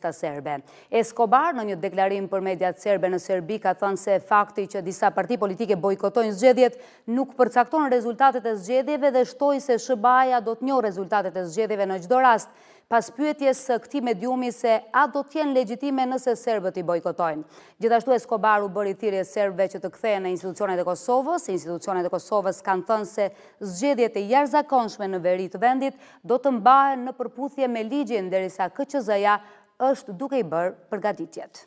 ta serbe. Escobar, në një deklarim për mediat serbe në Serbi, ka thënë se fakti që disa parti politike bojkotojnë zgjedhjet nuk përcakton rezultatet e zgjedhjeve dhe shtoi se SHBA-ja do të njohë rezultatet e zgjedhjeve në çdo rast, pas pyetjes së këtij mediumi se a do të jenë legjitime nëse serbët i bojkotojnë. Gjithashtu Escobar u bëri thirrje serbëve që të kthehen në institucionet e Kosovës. Institucionet e Kosovës kanë thënë se Zgjedhjet e jashtëzakonshme në veri të vendit do të mbahen në përputhje me ligjin derisa KQZ-ja është duke i bërë përgatitjet.